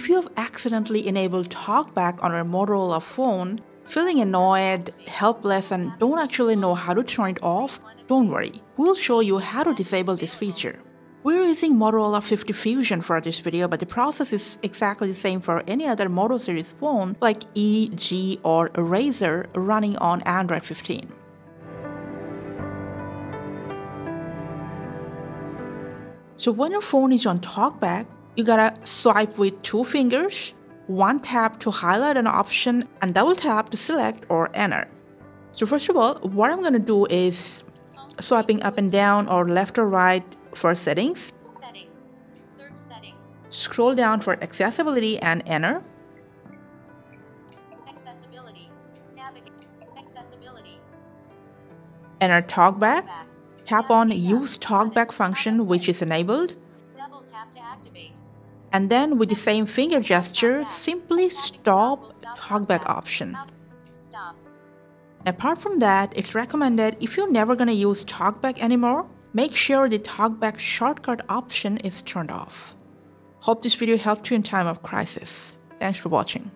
If you have accidentally enabled TalkBack on your Motorola phone, feeling annoyed, helpless, and don't actually know how to turn it off, don't worry. We'll show you how to disable this feature. We're using Motorola 50 Fusion for this video, but the process is exactly the same for any other Moto series phone like E, G, or Razr running on Android 15. So when your phone is on TalkBack, you gotta swipe with two fingers, one tap to highlight an option, and double tap to select or enter. So first of all, what I'm gonna do is swiping up and down or left or right for settings. Settings. Search settings. Scroll down for accessibility and enter. Accessibility. Navigate. Accessibility. Enter TalkBack. Tap on Use TalkBack function which is enabled. Double tap to activate. And then with the same finger gesture, simply stop TalkBack option. Apart from that, it's recommended if you're never gonna use TalkBack anymore, make sure the TalkBack shortcut option is turned off. Hope this video helped you in time of crisis. Thanks for watching.